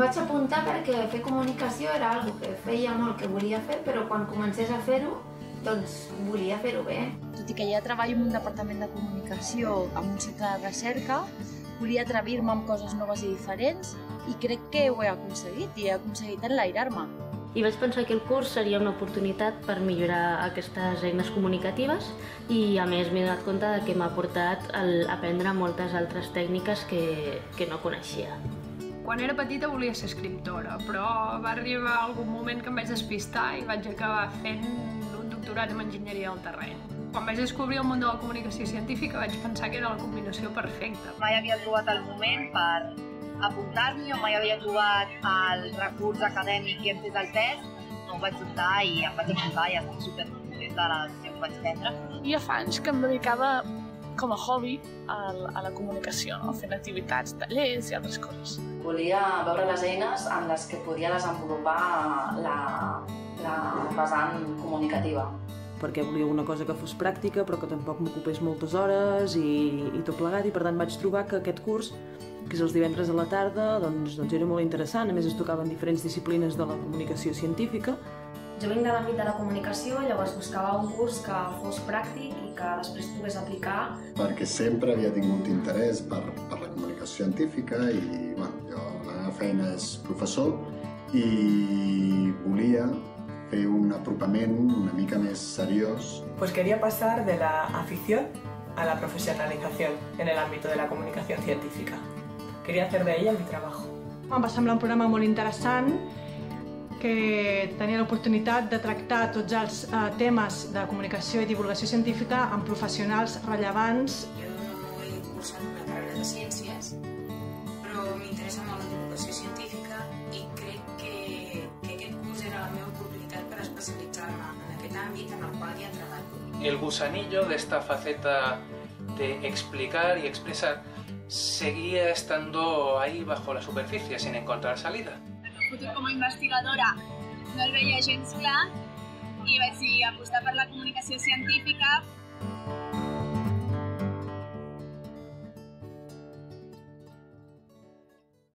vaig apuntar perquè fer comunicació era algo que feia molt que volia fer, però quan comencés a fer-ho, doncs volia fer-ho bé. Tot i que ja treballo en un departament de comunicació amb un centre de recerca, volia atrevir-me amb coses noves i diferents i crec que ho he aconseguit i he aconseguit enlairar-me. I vaig pensar que el curs seria una oportunitat per millorar aquestes eines comunicatives i a més m'he donat compte de que m'ha portat el aprendre moltes altres tècniques que, que no coneixia. Quan era petita volia ser escriptora, però va arribar algun moment que em vaig despistar i vaig acabar fent un doctorat en enginyeria del terreny. Quan vaig descobrir el món de la comunicació científica vaig pensar que era la combinació perfecta. Mai havia trobat el moment per apuntar-m'hi o mai havia trobat el recurs acadèmic i hem fet el test, no ho vaig dubtar i em vaig apuntar i estic supercontenta de la decisió que vaig prendre. Ja fa anys que em dedicava com a hobby a, a la comunicació, no? fent activitats, tallers i altres coses. Volia veure les eines en les que podia desenvolupar la, la vessant comunicativa perquè volia una cosa que fos pràctica però que tampoc m'ocupés moltes hores i, i tot plegat i per tant vaig trobar que aquest curs que és els divendres a la tarda, doncs, doncs era molt interessant. A més, es tocaven diferents disciplines de la comunicació científica. Jo vinc de l'àmbit de la comunicació, llavors buscava un curs que fos pràctic i que després pogués aplicar. Perquè sempre havia tingut interès per, per la comunicació científica i bueno, jo la meva feina és professor i volia fer un apropament una mica més seriós. Pues quería pasar de la afición a la profesionalización en el ámbito de la comunicación científica. Quería hacer de ella mi trabajo. Em va semblar un programa molt interessant que tenia l'oportunitat de tractar tots els eh, temes de comunicació i divulgació científica amb professionals rellevants. Jo no he cursat una carrera de ciències, però m'interessa molt la divulgació científica i crec que, que aquest curs era la meva oportunitat per especialitzar-me en aquest àmbit en el qual ja treballo. El gusanillo de esta faceta de explicar y expresar seguía estando ahí bajo la superficie sin encontrar salida. Futur com a investigadora no el veia gens clar i vaig dir apostar per la comunicació científica